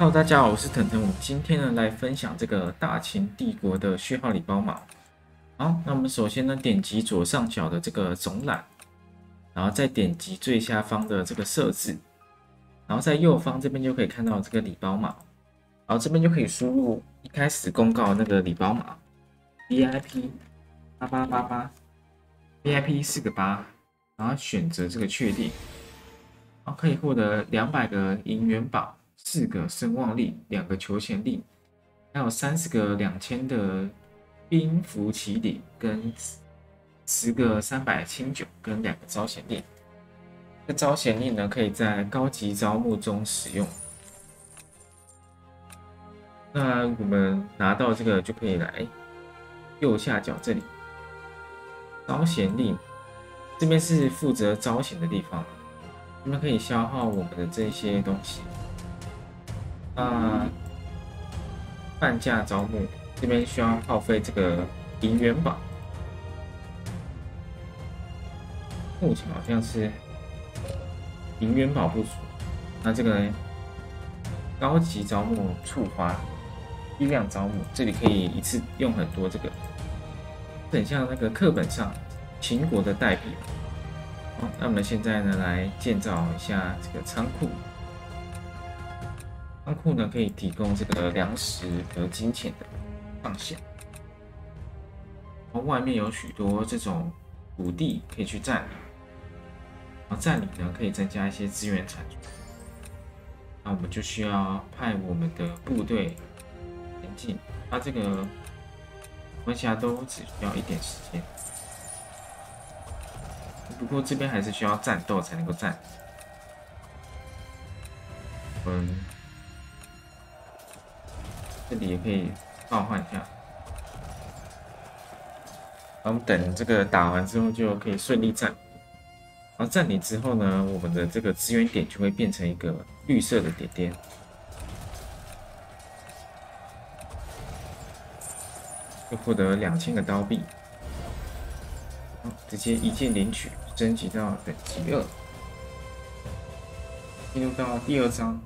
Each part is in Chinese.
好大家好，我是腾腾。我们今天呢来分享这个大秦帝国的序号礼包码。好，那我们首先呢点击左上角的这个总览，然后再点击最下方的这个设置，然后在右方这边就可以看到这个礼包码，然后这边就可以输入一开始公告那个礼包码 VIP 八八八八 VIP 四个八，然后选择这个确定，好，可以获得两百个银元宝。四个声望力，两个求贤力，还有三十个两千的兵符起礼，跟十个三百清酒，跟两个招贤令。这招贤令呢，可以在高级招募中使用。那我们拿到这个就可以来右下角这里，招贤令这边是负责招贤的地方，你们可以消耗我们的这些东西。那半价招募这边需要耗费这个银元宝，目前好像是银元宝不足。那这个高级招募触发批量招募，这里可以一次用很多这个，很像那个课本上秦国的代币。好，那我们现在呢来建造一下这个仓库。仓库呢可以提供这个粮食和金钱的放线，然后外面有许多这种土地可以去占领，然后占领呢可以增加一些资源产出，那我们就需要派我们的部队前进，它这个关卡都只需要一点时间，不过这边还是需要战斗才能够战，嗯。这里也可以召唤一下，我们等这个打完之后就可以顺利占。然后占领之后呢，我们的这个资源点就会变成一个绿色的点点，就获得两千个刀币。直接一键领取，升级到等级二，进入到第二章。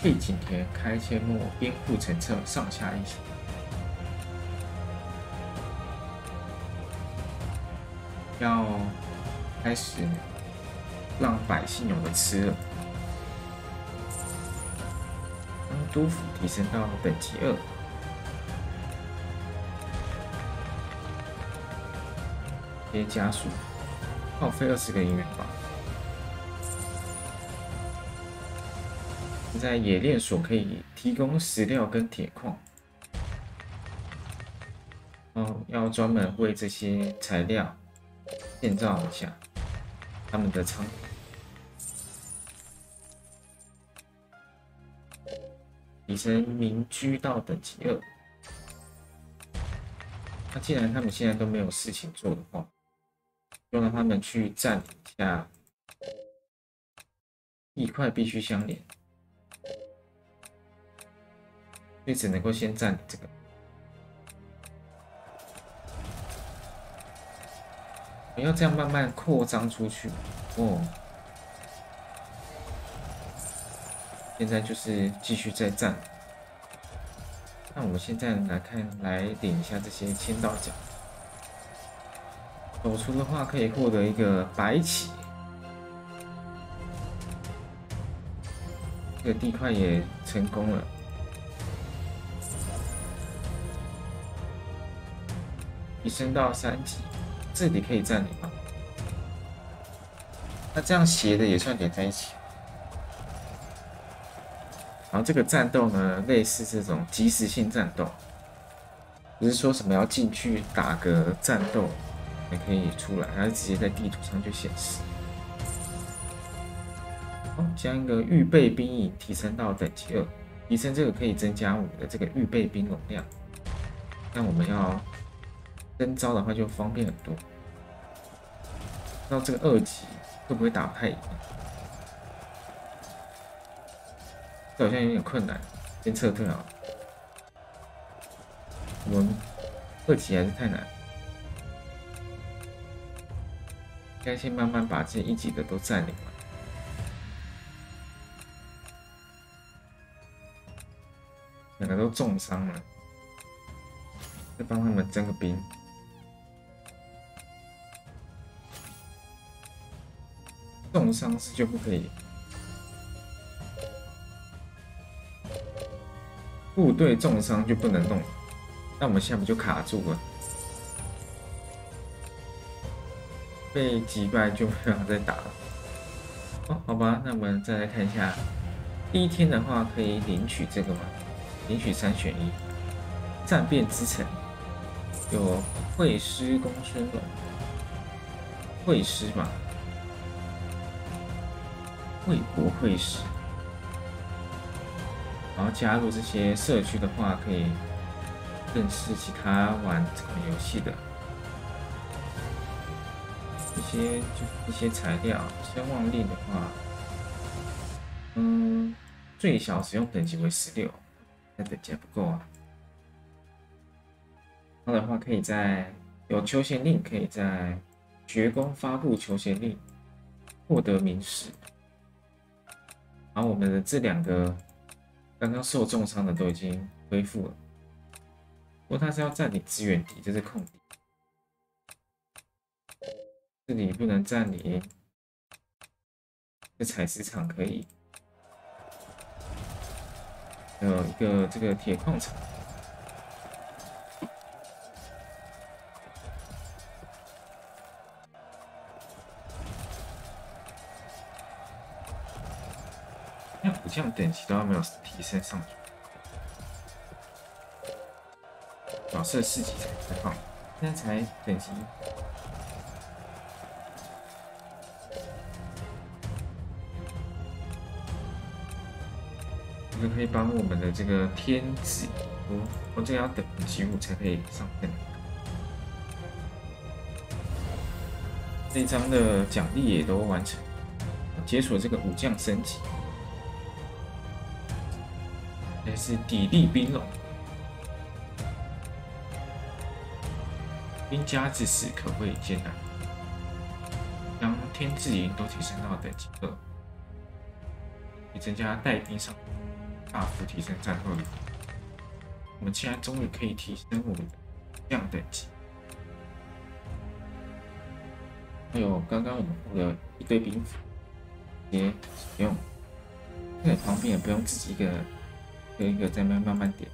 背景田开阡陌，边户成册，上下一心。要开始让百姓有的吃了。督府提升到等级二，接加速，耗费二十个银元吧。在冶炼所可以提供石料跟铁矿，哦，要专门为这些材料建造一下他们的仓库，提升民居到等级二。那既然他们现在都没有事情做的话，就让他们去占领一下一块，必须相连。所以只能够先占这个，你要这样慢慢扩张出去哦。现在就是继续再战。那我们现在来看，来领一下这些签到奖。走出的话可以获得一个白起，这个地块也成功了。提升到三级，这里可以占领吗？那这样斜的也算连在一起。然后这个战斗呢，类似这种即时性战斗，不是说什么要进去打个战斗也可以出来，它是直接在地图上就显示。好，将一个预备兵营提升到等级二，提升这个可以增加我们的这个预备兵容量。那我们要。跟招的话就方便很多。那这个二级会不会打不太赢？这好像有点困难，先撤退啊。我们二级还是太难，该先慢慢把这一级的都占领了。两个都重伤了，再帮他们征个兵。重伤是就不可以，部队重伤就不能动，那我们现在不就卡住了？被击败就不要再打了。哦，好吧，那我们再来看一下，第一天的话可以领取这个吗？领取三选一，战变之城有会师公孙龙，会师嘛。为国会师，然后加入这些社区的话，可以认识其他玩这款游戏的一些就一些材料。声望令的话，嗯，最小使用等级为十六，那等级不够啊。然后的话，可以在有求贤令，可以在绝宫发布求贤令，获得名士。然后我们的这两个刚刚受重伤的都已经恢复了，不过他是要占领资源地，这是空地，这里不能占领。这采石场可以，有一个这个铁矿武将等级都还没有提升上去，角色四级才开放，现在才等级。这个可以帮我们的这个天子，我我这个要等级五才可以上线。这张的奖励也都完成，解锁这个武将升级。是砥砺兵戎，兵家之事可谓艰难。将天智营都提升到等级二，以增加带兵上，大幅提升战斗力。我们现在终于可以提升我们的将等级。还有刚刚我们获得一堆兵符，直接使用，在旁边也不用自己一个。一个一个在慢慢慢点。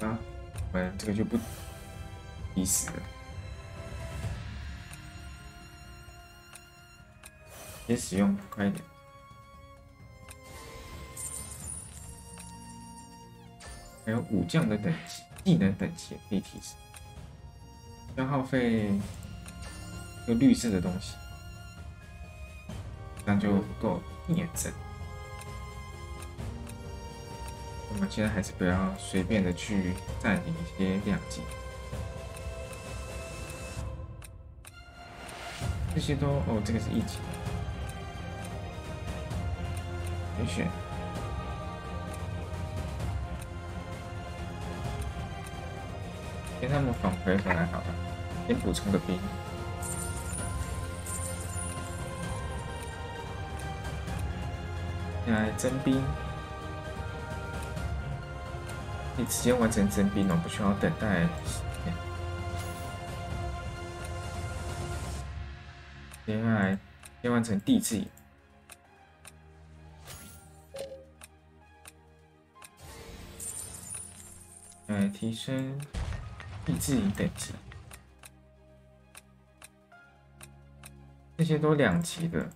啊，我们这个就不意思了，先使用快一点，还有武将的等级、技能等级可以提升，消耗费一个绿色的东西，这样就不够。验证。我们现在还是不要随便的去占领一些亮点。这些都哦，这个是一级，没选，先他们返回回来好了，先补充个兵。来征兵，你直接完成征兵了，不需要等待时间。接下来先完成地质，来提升地质营等级，这些都两级的，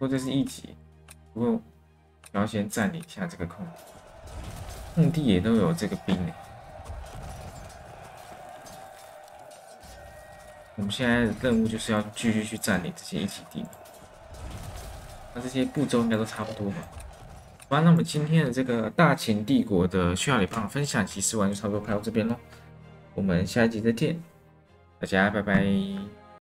或者是一级。不过，我要先占领一下这个空地，空地也都有这个兵诶。我们现在的任务就是要继续去占领这些一级地。那这些步骤应该都差不多吧？好，那么今天的这个大秦帝国的需要礼棒分享，其实完就差不多拍到这边喽。我们下一集再见，大家拜拜。